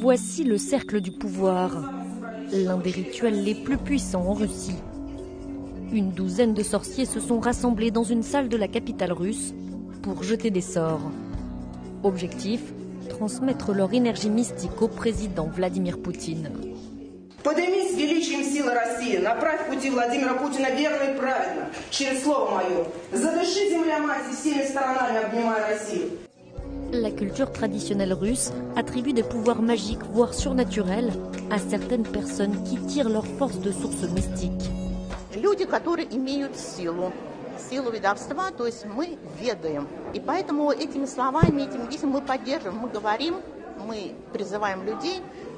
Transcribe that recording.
Voici le cercle du pouvoir, l'un des rituels les plus puissants en Russie. Une douzaine de sorciers se sont rassemblés dans une salle de la capitale russe pour jeter des sorts. Objectif transmettre leur énergie mystique au président Vladimir Poutine. Россия, направь пути Владимира Путина верно и правильно, через слово мое. Задыши, земля мать, и всеми сторонами обнимай Россию. La culture traditionnelle russe attribue des pouvoirs magiques, voire surnaturels, à certaines personnes qui tirent leur force de sources mystiques. Люди, которые имеют силу, силу ведовства, то есть мы ведаем. И поэтому этими словами, этим действием мы поддерживаем, мы говорим, мы призываем людей